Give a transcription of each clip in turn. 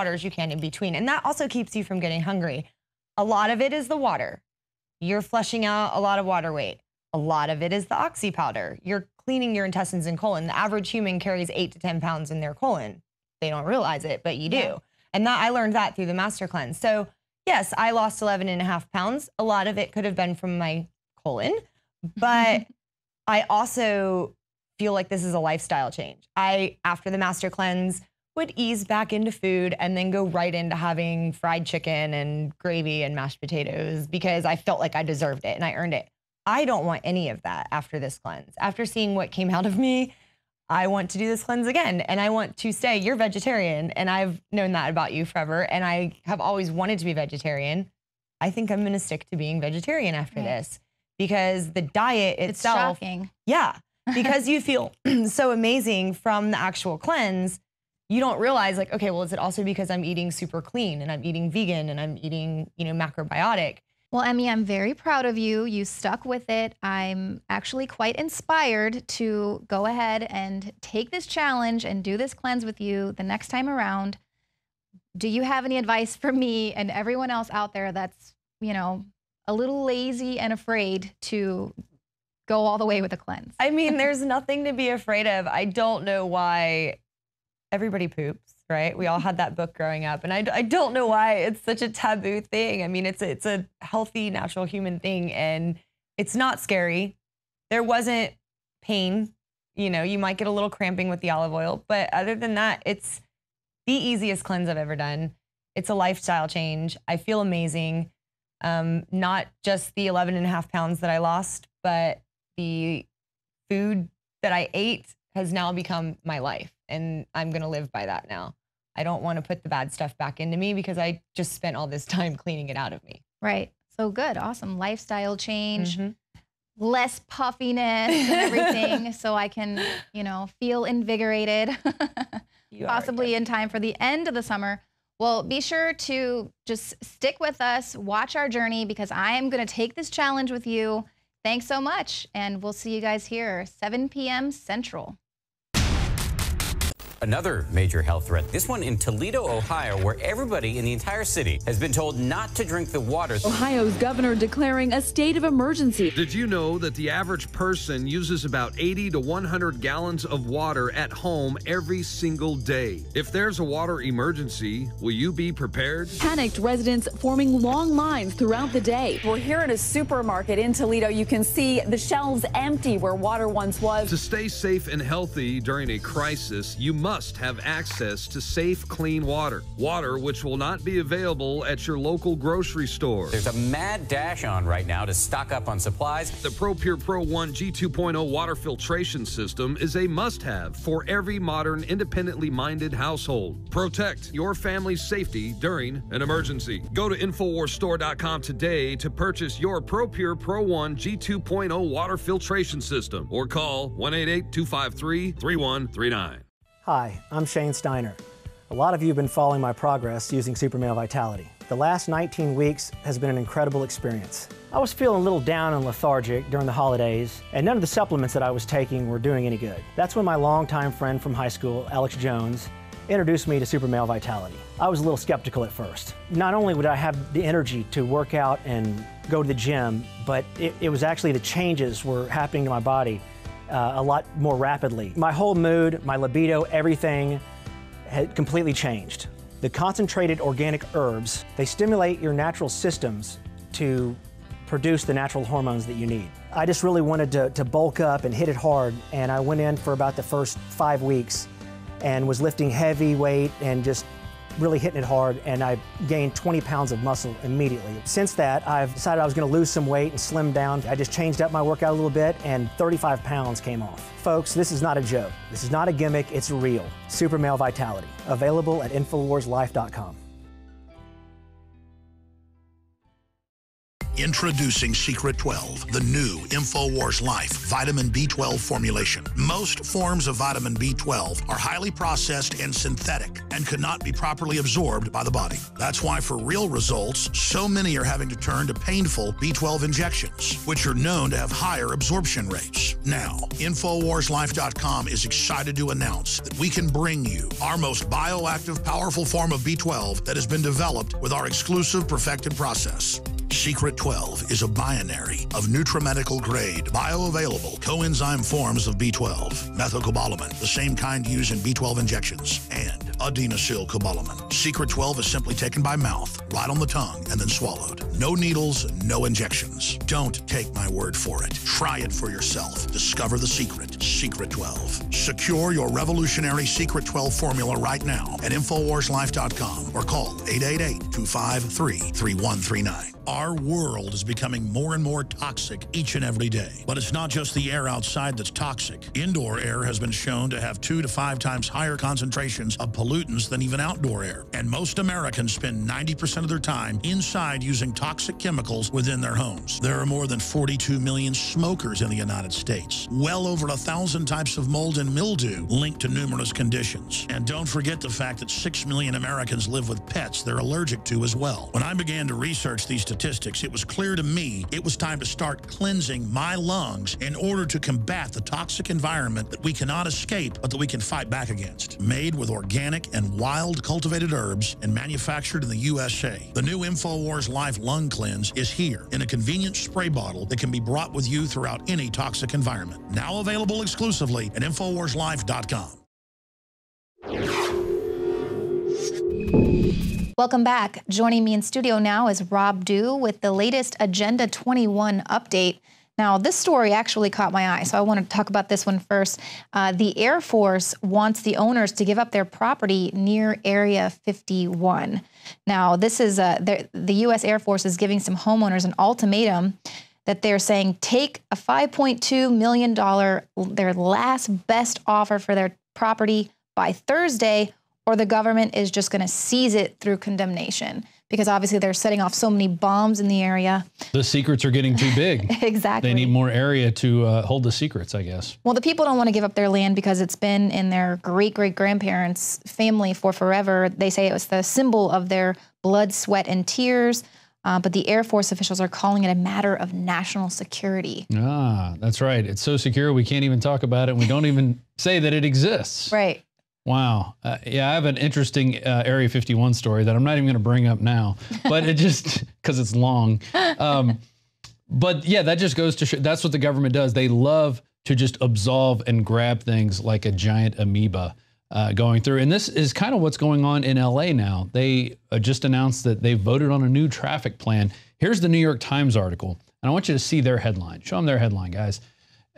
water as you can in between. And that also keeps you from getting hungry. A lot of it is the water. You're flushing out a lot of water weight. A lot of it is the oxy powder. You're cleaning your intestines and colon. The average human carries eight to 10 pounds in their colon. They don't realize it, but you do. Yeah. And that I learned that through the master cleanse. So yes, I lost 11 and a half pounds. A lot of it could have been from my colon, but I also feel like this is a lifestyle change. I, after the master cleanse, would ease back into food and then go right into having fried chicken and gravy and mashed potatoes because I felt like I deserved it and I earned it. I don't want any of that after this cleanse. After seeing what came out of me, I want to do this cleanse again and I want to say you're vegetarian and I've known that about you forever and I have always wanted to be vegetarian. I think I'm going to stick to being vegetarian after right. this because the diet itself it's shocking. Yeah. Because you feel so amazing from the actual cleanse, you don't realize like okay, well is it also because I'm eating super clean and I'm eating vegan and I'm eating, you know, macrobiotic? Well, Emmy, I'm very proud of you. You stuck with it. I'm actually quite inspired to go ahead and take this challenge and do this cleanse with you the next time around. Do you have any advice for me and everyone else out there that's, you know, a little lazy and afraid to go all the way with a cleanse? I mean, there's nothing to be afraid of. I don't know why everybody poops right? We all had that book growing up, and I, I don't know why it's such a taboo thing. I mean, it's a, it's a healthy, natural human thing, and it's not scary. There wasn't pain. You know, you might get a little cramping with the olive oil, but other than that, it's the easiest cleanse I've ever done. It's a lifestyle change. I feel amazing. Um, not just the 11 and a half pounds that I lost, but the food that I ate has now become my life. And I'm going to live by that now. I don't want to put the bad stuff back into me because I just spent all this time cleaning it out of me. Right. So good. Awesome. Lifestyle change. Mm-hmm. Less puffiness and everything, so I can, you know, feel invigorated. possibly in time for the end of the summer. Well, be sure to just stick with us, watch our journey because I am going to take this challenge with you. Thanks so much, and we'll see you guys here 7 p.m. Central. Another major health threat, this one in Toledo, Ohio, where everybody in the entire city has been told not to drink the water. Ohio's governor declaring a state of emergency. Did you know that the average person uses about 80 to 100 gallons of water at home every single day? If there's a water emergency, will you be prepared? Panicked residents forming long lines throughout the day. We're here at a supermarket in Toledo. You can see the shelves empty where water once was. To stay safe and healthy during a crisis, you must must have access to safe, clean water. Water which will not be available at your local grocery store. There's a mad dash on right now to stock up on supplies. The ProPure Pro 1 G2.0 water filtration system is a must have for every modern, independently minded household. Protect your family's safety during an emergency. Go to InfoWarsStore.com today to purchase your ProPure Pro 1 G2.0 water filtration system or call 188 253 3139. Hi, I'm Shane Steiner. A lot of you have been following my progress using Super Male Vitality. The last 19 weeks has been an incredible experience. I was feeling a little down and lethargic during the holidays, and none of the supplements that I was taking were doing any good. That's when my longtime friend from high school, Alex Jones, introduced me to Super Male Vitality. I was a little skeptical at first. Not only would I have the energy to work out and go to the gym, but it, it was actually the changes were happening to my body uh, a lot more rapidly. My whole mood, my libido, everything had completely changed. The concentrated organic herbs, they stimulate your natural systems to produce the natural hormones that you need. I just really wanted to, to bulk up and hit it hard, and I went in for about the first five weeks and was lifting heavy weight and just really hitting it hard, and I gained 20 pounds of muscle immediately. Since that, I've decided I was going to lose some weight and slim down. I just changed up my workout a little bit, and 35 pounds came off. Folks, this is not a joke. This is not a gimmick, it's real. Super Male Vitality. Available at InfoWarsLife.com. Introducing Secret 12, the new InfoWars Life vitamin B12 formulation. Most forms of vitamin B12 are highly processed and synthetic and cannot be properly absorbed by the body. That's why, for real results, so many are having to turn to painful B12 injections, which are known to have higher absorption rates. Now, InfoWarsLife.com is excited to announce that we can bring you our most bioactive, powerful form of B12 that has been developed with our exclusive perfected process. Secret 12 is a binary of nutramedical grade, bioavailable coenzyme forms of B12, methylcobalamin, the same kind used in B12 injections, and adenosylcobalamin. Secret 12 is simply taken by mouth, right on the tongue, and then swallowed. No needles, no injections. Don't take my word for it. Try it for yourself. Discover the secret. Secret 12. Secure your revolutionary Secret 12 formula right now at InfoWarsLife.com or call 888 253 3139. Our world is becoming more and more toxic each and every day. But it's not just the air outside that's toxic. Indoor air has been shown to have two to five times higher concentrations of pollutants than even outdoor air. And most Americans spend 90% of their time inside using toxic chemicals within their homes. There are more than 42 million smokers in the United States. Well over a thousand types of mold and mildew linked to numerous conditions. And don't forget the fact that 6 million Americans live with pets they're allergic to as well. When I began to research these statistics, it was clear to me it was time to start cleansing my lungs in order to combat the toxic environment that we cannot escape, but that we can fight back against. Made with organic and wild cultivated herbs and manufactured in the USA, the new InfoWars Life Lung Cleanse is here in a convenient spray bottle that can be brought with you throughout any toxic environment. Now available exclusively at InfoWarsLife.com. Welcome back. Joining me in studio now is Rob Dew with the latest Agenda 21 update. Now, this story actually caught my eye, so I want to talk about this one first. Uh, the Air Force wants the owners to give up their property near Area 51. Now, this is uh, the U.S. Air Force is giving some homeowners an ultimatum that they're saying take a $5.2 million, their last best offer for their property by Thursday, or the government is just going to seize it through condemnation because obviously they're setting off so many bombs in the area. The secrets are getting too big. exactly. They need more area to uh, hold the secrets, I guess. Well, the people don't want to give up their land because it's been in their great great grandparents' family for forever. They say it was the symbol of their blood, sweat, and tears. Uh, but the Air Force officials are calling it a matter of national security. Ah, that's right. It's so secure we can't even talk about it. And we don't even say that it exists. Right. Wow. Uh, yeah, I have an interesting uh, Area 51 story that I'm not even going to bring up now, but it just because it's long. Um, but yeah, that just goes to show that's what the government does. They love to just absolve and grab things like a giant amoeba uh, going through. And this is kind of what's going on in LA now. They uh, just announced that they voted on a new traffic plan. Here's the New York Times article, and I want you to see their headline. Show them their headline, guys.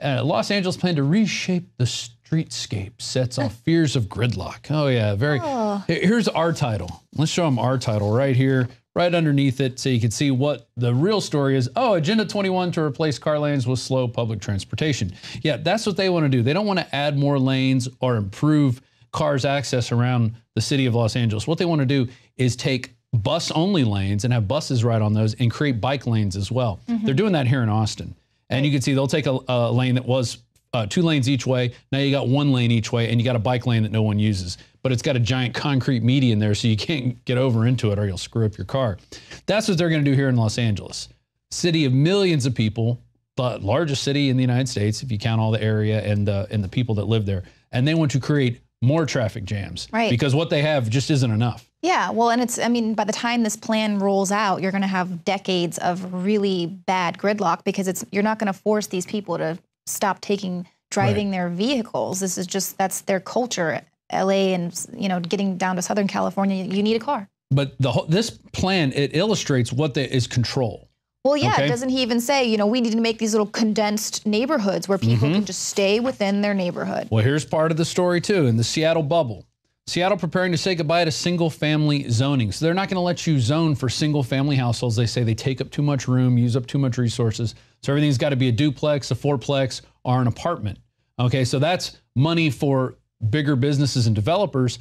Uh, Los Angeles plan to reshape the streetscape, sets off fears of gridlock. Oh yeah, very. Oh. Here's our title. Let's show them our title right here, right underneath it, so you can see what the real story is. Oh, Agenda 21 to replace car lanes with slow public transportation. Yeah, that's what they want to do. They don't want to add more lanes or improve cars access around the city of Los Angeles. What they want to do is take bus only lanes and have buses ride on those and create bike lanes as well. Mm-hmm. They're doing that here in Austin. And you can see they'll take a, a lane that was uh, two lanes each way. Now you got one lane each way, and you got a bike lane that no one uses. But it's got a giant concrete median there, so you can't get over into it or you'll screw up your car. That's what they're going to do here in Los Angeles, city of millions of people, the largest city in the United States if you count all the area and uh, and the people that live there. And they want to create more traffic jams, right? Because what they have just isn't enough. Yeah, well, and it's, I mean, by the time this plan rolls out, you're going to have decades of really bad gridlock because it's, you're not going to force these people to stop taking, driving right. their vehicles. This is just, that's their culture. LA and, you know, getting down to Southern California, you need a car. But the whole, this plan, it illustrates what the, is control. Well, yeah, okay. doesn't he even say, you know, we need to make these little condensed neighborhoods where people mm-hmm. can just stay within their neighborhood? Well, here's part of the story, too. In the Seattle bubble, Seattle preparing to say goodbye to single family zoning. So they're not going to let you zone for single family households. They say they take up too much room, use up too much resources. So everything's got to be a duplex, a fourplex, or an apartment. Okay, so that's money for bigger businesses and developers.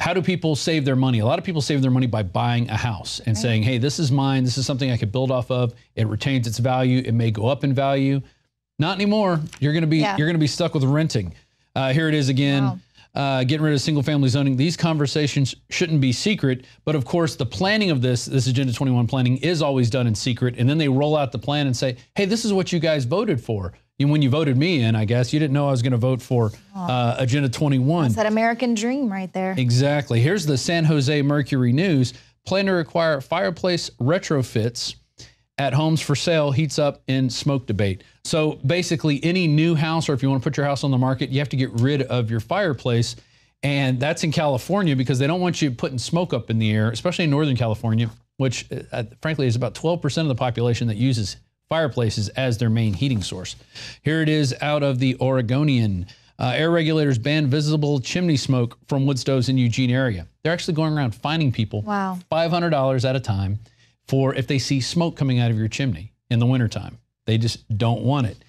How do people save their money? A lot of people save their money by buying a house and right. saying, hey, this is mine. This is something I could build off of. It retains its value. It may go up in value. Not anymore. You're going to be yeah. you're going to be stuck with renting. Uh, here it is again. Wow. Uh, getting rid of single family zoning. These conversations shouldn't be secret, but of course, the planning of this, this Agenda 21 planning, is always done in secret. And then they roll out the plan and say, hey, this is what you guys voted for. And when you voted me in, I guess you didn't know I was going to vote for uh, Agenda 21. That's that American dream right there. Exactly. Here's the San Jose Mercury News plan to require fireplace retrofits at homes for sale heats up in smoke debate. So basically, any new house, or if you want to put your house on the market, you have to get rid of your fireplace. And that's in California because they don't want you putting smoke up in the air, especially in Northern California, which uh, frankly is about 12% of the population that uses fireplaces as their main heating source. Here it is out of the Oregonian. Uh, air regulators ban visible chimney smoke from wood stoves in Eugene area. They're actually going around finding people wow. $500 at a time for if they see smoke coming out of your chimney in the wintertime. They just don't want it.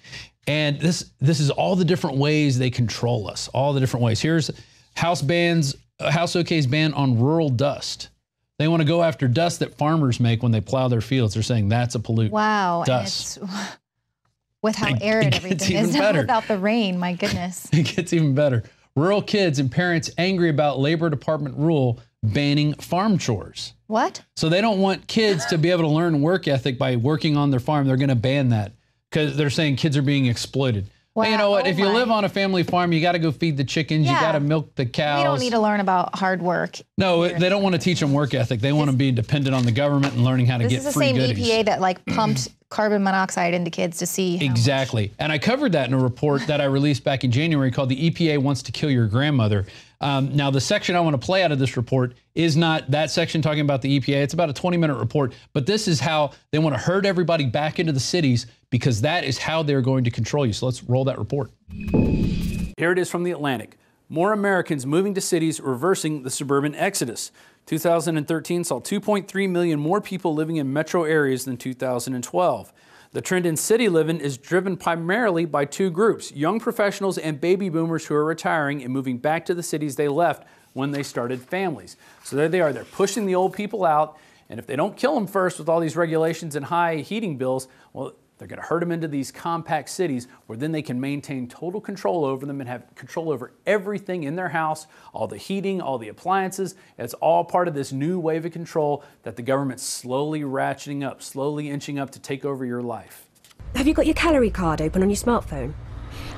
And this this is all the different ways they control us, all the different ways. Here's House bans, House OK's ban on rural dust. They want to go after dust that farmers make when they plow their fields. They're saying that's a pollutant. Wow. Dust. with how arid everything is better. without the rain, my goodness. it gets even better. Rural kids and parents angry about Labor Department rule banning farm chores. What? So they don't want kids to be able to learn work ethic by working on their farm. They're going to ban that because they're saying kids are being exploited. Wow. you know what? Oh if you my. live on a family farm, you got to go feed the chickens. Yeah. You got to milk the cows. We don't need to learn about hard work. No, they don't want to teach them work ethic. They want to be dependent on the government and learning how to get free goodies. This is the same EPA that like pumped carbon monoxide into kids to see. Exactly. Much. And I covered that in a report that I released back in January called The EPA Wants to Kill Your Grandmother. Um, now, the section I want to play out of this report is not that section talking about the EPA. It's about a 20 minute report, but this is how they want to herd everybody back into the cities because that is how they're going to control you. So let's roll that report. Here it is from the Atlantic. More Americans moving to cities, reversing the suburban exodus. 2013 saw 2.3 million more people living in metro areas than 2012. The trend in city living is driven primarily by two groups young professionals and baby boomers who are retiring and moving back to the cities they left when they started families. So there they are, they're pushing the old people out. And if they don't kill them first with all these regulations and high heating bills, well, they're going to herd them into these compact cities where then they can maintain total control over them and have control over everything in their house, all the heating, all the appliances. It's all part of this new wave of control that the government's slowly ratcheting up, slowly inching up to take over your life. Have you got your calorie card open on your smartphone?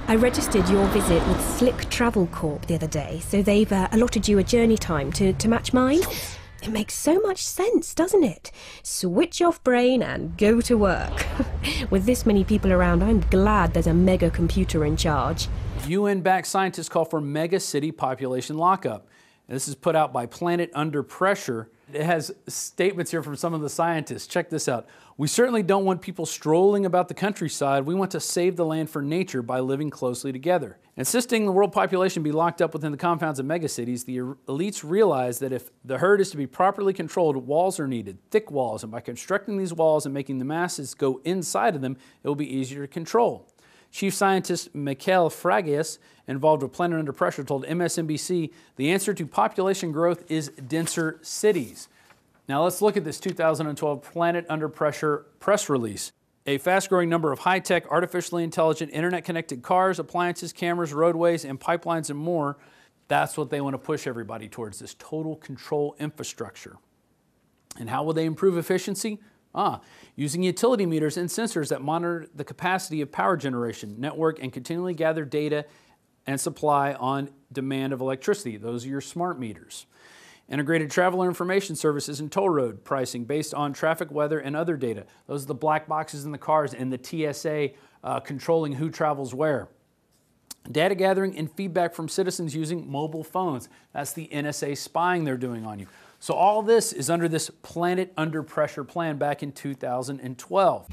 I registered your visit with Slick Travel Corp the other day, so they've uh, allotted you a journey time to, to match mine. It makes so much sense, doesn't it? Switch off brain and go to work. With this many people around, I'm glad there's a mega computer in charge. UN backed scientists call for mega city population lockup. This is put out by Planet Under Pressure. It has statements here from some of the scientists. Check this out. We certainly don't want people strolling about the countryside. We want to save the land for nature by living closely together. Insisting the world population be locked up within the compounds of megacities, the elites realize that if the herd is to be properly controlled, walls are needed, thick walls, and by constructing these walls and making the masses go inside of them, it will be easier to control. Chief scientist Michail Fragkias, involved with Planet Under Pressure, told MSNBC the answer to population growth is denser cities. Now let's look at this 2012 Planet Under Pressure press release. A fast growing number of high tech, artificially intelligent, internet connected cars, appliances, cameras, roadways, and pipelines, and more. That's what they want to push everybody towards this total control infrastructure. And how will they improve efficiency? Ah, using utility meters and sensors that monitor the capacity of power generation, network, and continually gather data and supply on demand of electricity. Those are your smart meters. Integrated traveler information services and toll road pricing based on traffic, weather, and other data. Those are the black boxes in the cars and the TSA uh, controlling who travels where. Data gathering and feedback from citizens using mobile phones. That's the NSA spying they're doing on you. So all this is under this Planet Under Pressure plan back in 2012.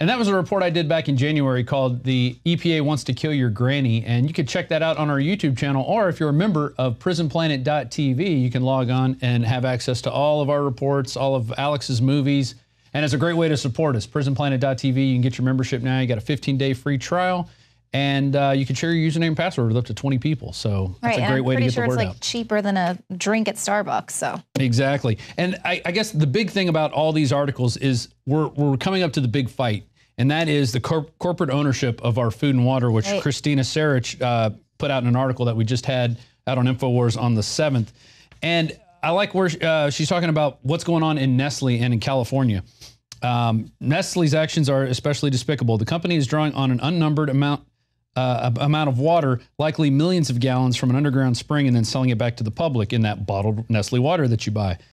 And that was a report I did back in January called The EPA Wants to Kill Your Granny. And you can check that out on our YouTube channel. Or if you're a member of prisonplanet.tv, you can log on and have access to all of our reports, all of Alex's movies. And it's a great way to support us. Prisonplanet.tv, you can get your membership now. You got a 15 day free trial. And uh, you can share your username and password with up to 20 people. So that's right, a great way to get sure the it's word like out. cheaper than a drink at Starbucks. So Exactly. And I, I guess the big thing about all these articles is we're, we're coming up to the big fight, and that is the cor- corporate ownership of our food and water, which Right. Christina Sarich uh, put out in an article that we just had out on InfoWars on the 7th. And I like where uh, she's talking about what's going on in Nestle and in California. Um, Nestle's actions are especially despicable. The company is drawing on an unnumbered amount uh, amount of water, likely millions of gallons from an underground spring, and then selling it back to the public in that bottled Nestle water that you buy.